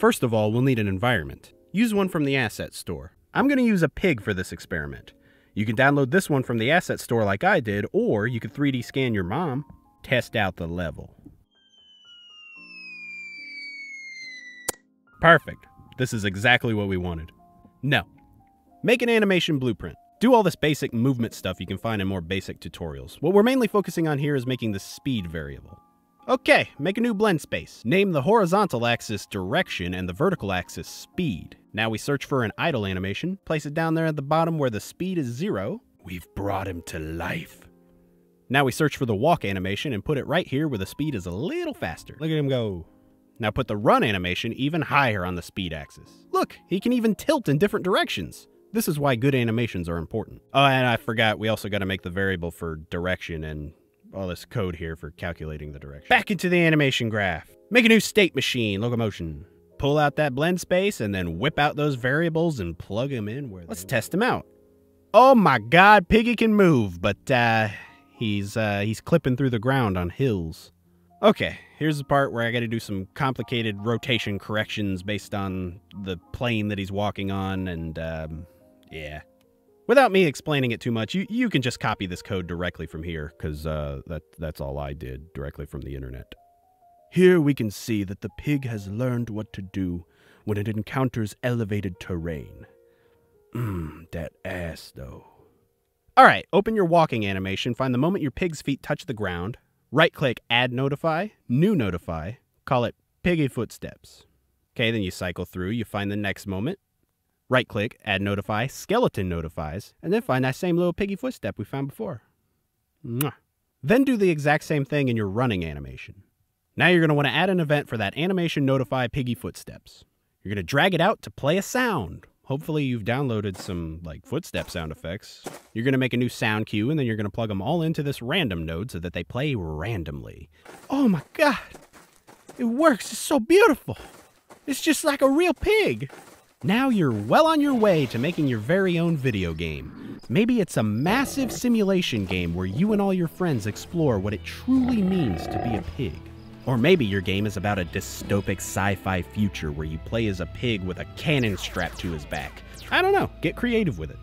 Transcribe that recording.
First of all, we'll need an environment. Use one from the asset store. I'm going to use a pig for this experiment. You can download this one from the asset store like I did, or you could 3D scan your mom. Test out the level. Perfect. This is exactly what we wanted. No. Make an animation blueprint. Do all this basic movement stuff you can find in more basic tutorials. What we're mainly focusing on here is making the speed variable. Okay, make a new blend space. Name the horizontal axis direction and the vertical axis speed. Now we search for an idle animation, place it down there at the bottom where the speed is zero. We've brought him to life. Now we search for the walk animation and put it right here where the speed is a little faster. Look at him go. Now put the run animation even higher on the speed axis. Look, he can even tilt in different directions. This is why good animations are important. Oh, and I forgot, we also got to make the variable for direction and all this code here for calculating the direction. Back into the animation graph. Make a new state machine, locomotion. Pull out that blend space and then whip out those variables and plug them in where Let's test them out. Oh my god, Piggy can move, but uh, he's, uh, he's clipping through the ground on hills. Okay, here's the part where I got to do some complicated rotation corrections based on the plane that he's walking on, and um, yeah. Without me explaining it too much, you, you can just copy this code directly from here, because uh, that, that's all I did, directly from the internet. Here we can see that the pig has learned what to do when it encounters elevated terrain. Mmm, that ass, though. Alright, open your walking animation, find the moment your pig's feet touch the ground, right click Add Notify, New Notify, call it Piggy Footsteps. Okay, then you cycle through, you find the next moment, Right click, add notify, skeleton notifies, and then find that same little piggy footstep we found before. Mwah. Then do the exact same thing in your running animation. Now you're going to want to add an event for that animation notify piggy footsteps. You're going to drag it out to play a sound. Hopefully you've downloaded some like footstep sound effects. You're going to make a new sound cue and then you're going to plug them all into this random node so that they play randomly. Oh my god. It works. It's so beautiful. It's just like a real pig. Now you're well on your way to making your very own video game. Maybe it's a massive simulation game where you and all your friends explore what it truly means to be a pig. Or maybe your game is about a dystopic sci fi future where you play as a pig with a cannon strapped to his back. I don't know, get creative with it.